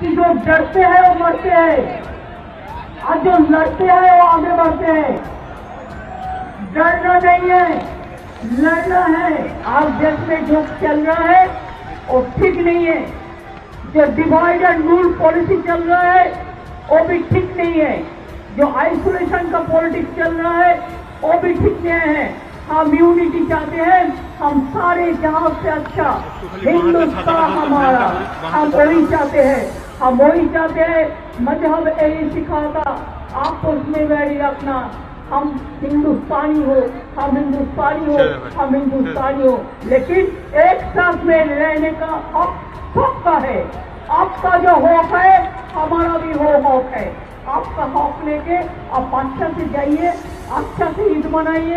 कि जो डरते हैं वो मरते हैं। और जो लड़ते हैं वो आगे बढ़ते हैं। डरना नहीं है लड़ना है। आज देश में जो चल रहा है वो ठीक नहीं है। जो डिवाइड एंड रूल पॉलिसी चल रहा है वो भी ठीक नहीं है। जो आइसोलेशन का पॉलिटिक्स चल रहा है वो भी ठीक नहीं है। हम यूनिटी चाहते हैं हम सारे जहाँ से अच्छा। हिंदुस्तान हमारा हम वही चाहते हैं। हम वही चाहते हैं मज़हब यही सिखाता आपको उसमें वैरी रखना। हम हिंदुस्तानी हो हम हिंदुस्तानी हो हम हिंदुस्तानी हो। लेकिन एक साथ में रहने का हक सबका है। आपका जो हक है हमारा भी वो हक है। आपका हक लेके आप अच्छा से जाइए अच्छा से ईद मनाइए।